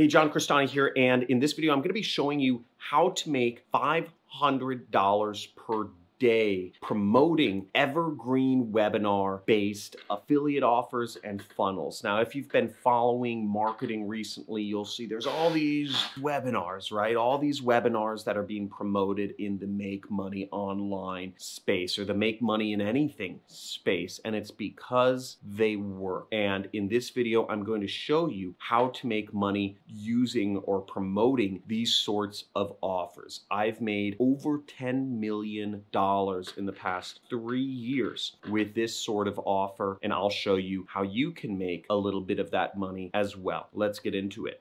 Hey, John Crestani here, and in this video, I'm gonna be showing you how to make $500 per day promoting evergreen webinar based affiliate offers and funnels. Now, if you've been following marketing recently, you'll see there's all these webinars, right? All these webinars that are being promoted in the make money online space or the make money in anything space. And it's because they work. And in this video, I'm going to show you how to make money using or promoting these sorts of offers. I've made over $10 million in the past three years with this sort of offer, and I'll show you how you can make a little bit of that money as well. Let's get into it.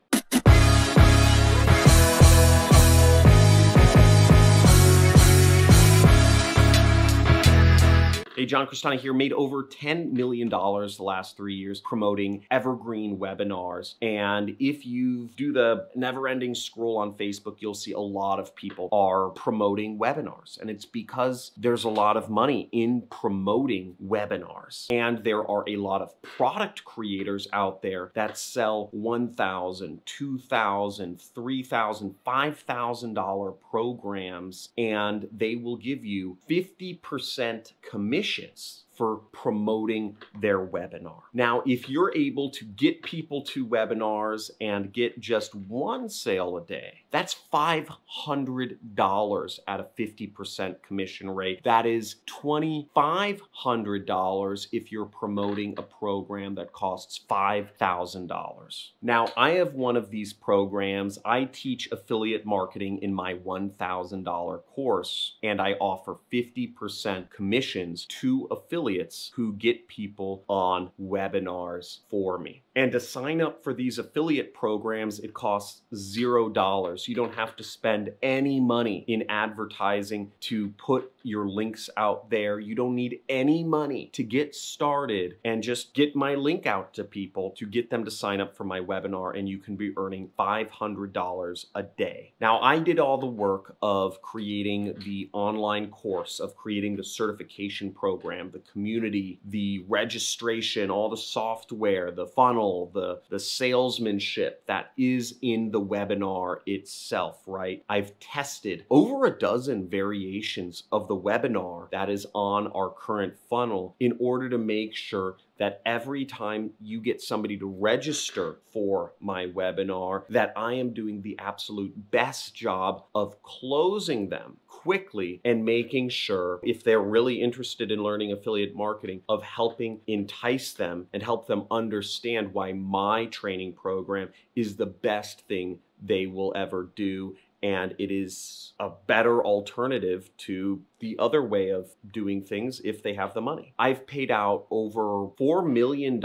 Hey, John Crestani here, made over $10 million the last three years promoting evergreen webinars. And if you do the never ending scroll on Facebook, you'll see a lot of people are promoting webinars. And it's because there's a lot of money in promoting webinars. And there are a lot of product creators out there that sell $1,000, $2,000, $3,000, $5,000 programs, and they will give you 50% commission missions for promoting their webinar. Now, if you're able to get people to webinars and get just one sale a day, that's $500 at a 50% commission rate. That is $2,500 if you're promoting a program that costs $5,000. Now, I have one of these programs. I teach affiliate marketing in my $1,000 course, and I offer 50% commissions to affiliates affiliates who get people on webinars for me. And to sign up for these affiliate programs, it costs zero dollars. You don't have to spend any money in advertising to put your links out there. You don't need any money to get started and just get my link out to people to get them to sign up for my webinar and you can be earning $500 a day. Now, I did all the work of creating the online course, of creating the certification program, the community, the registration, all the software, the funnel, the, the salesmanship that is in the webinar itself, right? I've tested over a dozen variations of the webinar that is on our current funnel in order to make sure that every time you get somebody to register for my webinar, that I am doing the absolute best job of closing them quickly and making sure if they're really interested in learning affiliate marketing of helping entice them and help them understand why my training program is the best thing they will ever do. And it is a better alternative to the other way of doing things if they have the money. I've paid out over $4 million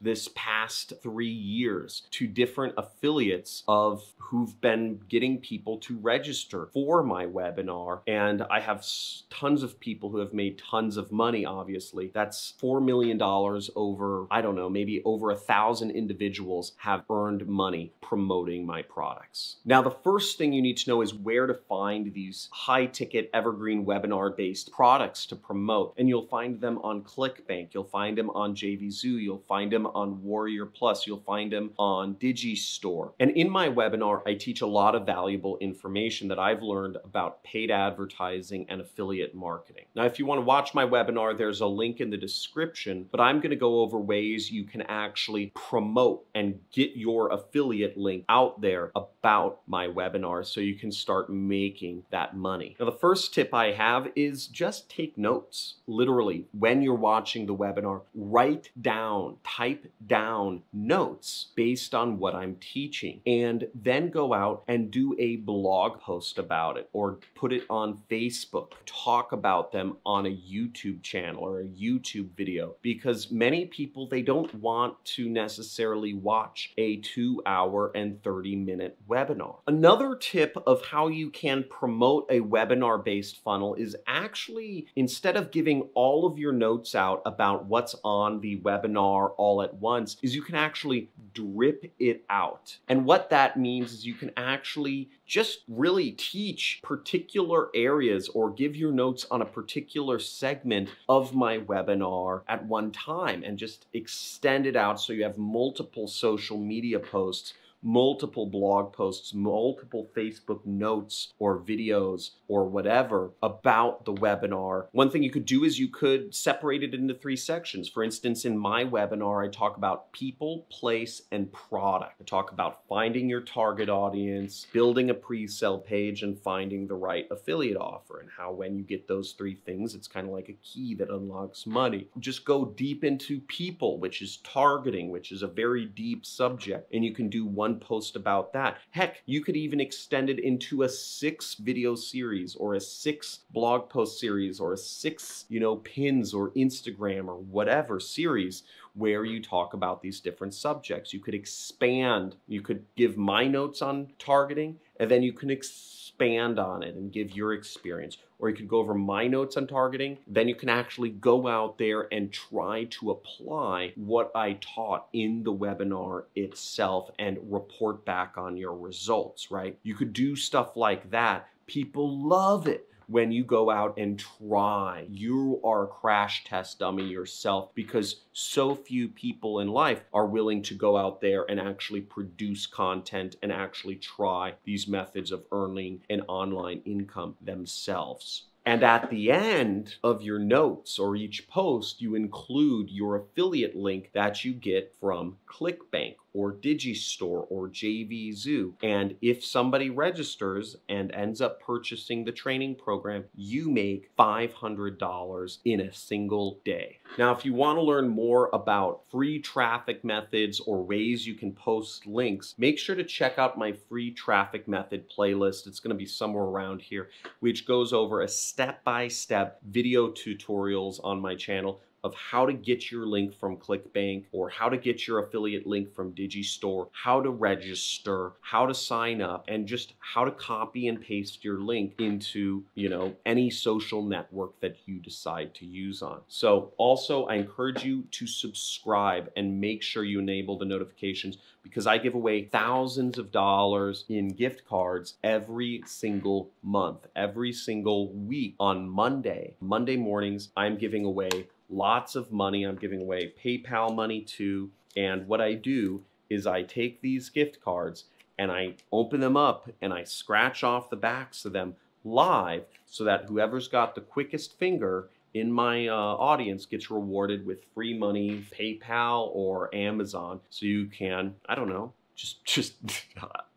this past three years to different affiliates of who've been getting people to register for my webinar. And I have tons of people who have made tons of money, obviously. That's $4 million over, I don't know, maybe over a thousand individuals have earned money promoting my products. Now, the first thing you need to know is where to find these high ticket evergreen webinar based products to promote. And you'll find them on ClickBank, you'll find them on JVZoo, you'll find them on Warrior Plus, you'll find them on Digistore. And in my webinar, I teach a lot of valuable information that I've learned about paid advertising and affiliate marketing. Now, if you want to watch my webinar, there's a link in the description, but I'm going to go over ways you can actually promote and get your affiliate link out there about my webinar so you can start making that money. Now, the first tip I have is just take notes. Literally, when you're watching the webinar, write down, type down notes based on what I'm teaching, and then go out and do a blog post about it or put it on Facebook. Talk about them on a YouTube channel or a YouTube video because many people, they don't want to necessarily watch a two hour and 30 minute webinar. Another tip of how you can promote a webinar based funnel is actually instead of giving all of your notes out about what's on the webinar all at once, is you can actually drip it out. And what that means is you can actually just really teach particular areas or give your notes on a particular segment of my webinar at one time and just extend it out so you have multiple social media posts multiple blog posts, multiple Facebook notes or videos or whatever about the webinar. One thing you could do is you could separate it into three sections. For instance, in my webinar, I talk about people, place, and product. I talk about finding your target audience, building a pre-sale page, and finding the right affiliate offer, and how when you get those three things, it's kind of like a key that unlocks money. Just go deep into people, which is targeting, which is a very deep subject, and you can do one post about that. Heck, you could even extend it into a six video series or a six blog post series or a six, you know, pins or Instagram or whatever series where you talk about these different subjects. You could expand, you could give my notes on targeting, and then you can expand on it and give your experience. Or you could go over my notes on targeting, then you can actually go out there and try to apply what I taught in the webinar itself and report back on your results, right? You could do stuff like that. People love it when you go out and try. You are a crash test dummy yourself because so few people in life are willing to go out there and actually produce content and actually try these methods of earning an online income themselves. And at the end of your notes or each post, you include your affiliate link that you get from ClickBank or Digistore or JVZoo. And if somebody registers and ends up purchasing the training program, you make $500 in a single day. Now, if you want to learn more about free traffic methods or ways you can post links, make sure to check out my free traffic method playlist. It's going to be somewhere around here, which goes over a step-by-step -step video tutorials on my channel of how to get your link from ClickBank or how to get your affiliate link from Digistore, how to register, how to sign up, and just how to copy and paste your link into, you know, any social network that you decide to use on. So also I encourage you to subscribe and make sure you enable the notifications because I give away thousands of dollars in gift cards every single month, every single week on Monday. Monday mornings, I'm giving away lots of money. I'm giving away PayPal money too. And what I do is I take these gift cards and I open them up and I scratch off the backs of them live so that whoever's got the quickest finger in my uh, audience gets rewarded with free money, PayPal or Amazon. So you can, I don't know, just, just,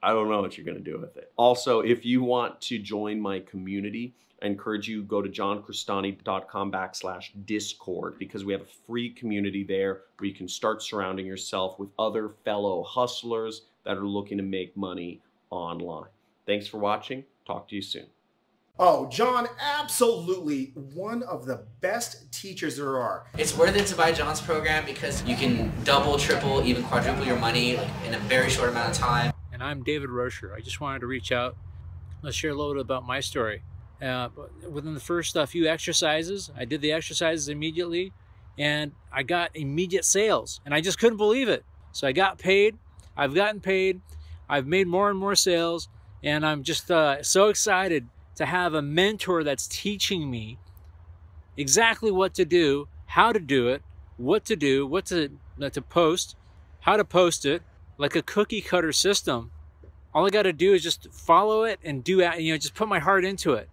I don't know what you're to do with it. Also, if you want to join my community, I encourage you go to johncrestani.com backslash discord because we have a free community there where you can start surrounding yourself with other fellow hustlers that are looking to make money online. Thanks for watching. Talk to you soon. Oh, John, absolutely one of the best teachers there are. It's worth it to buy John's program because you can double, triple, even quadruple your money in a very short amount of time. And I'm David Rocher. I just wanted to reach out. Let's share a little bit about my story. Uh, within the first uh, few exercises, I did the exercises immediately and I got immediate sales and I just couldn't believe it. So I got paid. I've gotten paid. I've made more and more sales and I'm just uh, so excited to have a mentor that's teaching me exactly what to do, how to do it, what to do, what to, uh, to post, how to post it, like a cookie cutter system. All I got to do is just follow it and do, you know, just put my heart into it.